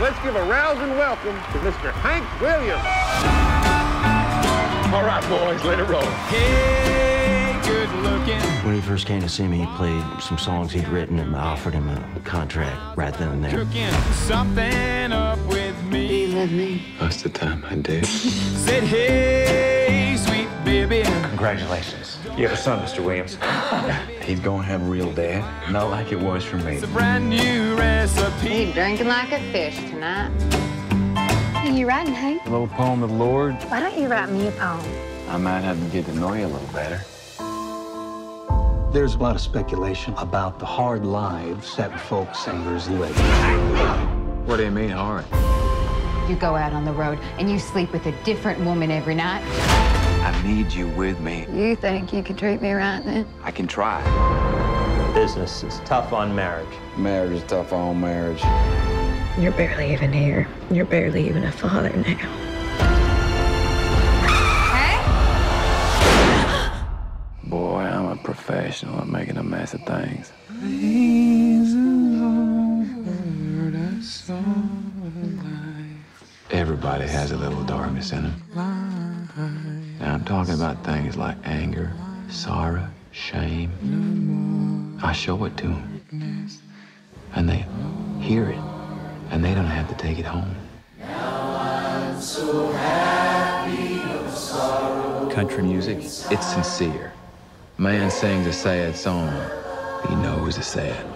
let's give a rousing welcome to Mr. Hank Williams. All right, boys, let it roll. Hey, good looking. When he first came to see me, he played some songs he'd written and I offered him a contract right then and there. Cooking something up with me. love me? Most of the time, I do. Said, hey, sweet baby. Congratulations. You have a son, Mr. Williams. He's gonna have a real dad, not like it was for me. It's a brand new recipe. You drinking like a fish tonight. Are you writing, Hank? A little poem of the Lord. Why don't you write me a poem? I might have to get to know you a little better. There's a lot of speculation about the hard lives that folk singers live. What do you mean, hard? You go out on the road and you sleep with a different woman every night. I need you with me. You think you can treat me right then? I can try. Business is tough on marriage. Marriage is tough on marriage. You're barely even here. You're barely even a father now. Hey? Boy, I'm a professional at making a mess of things. Everybody has a little darkness in them. Now, I'm talking about things like anger, sorrow, shame. I show it to them. And they hear it. And they don't have to take it home. Country music, it's sincere. Man sings a sad song, he knows it's sad.